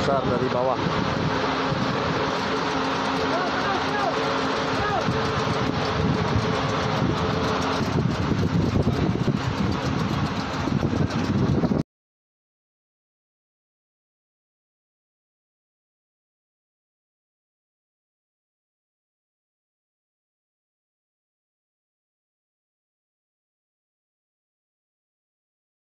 besar dari bawah.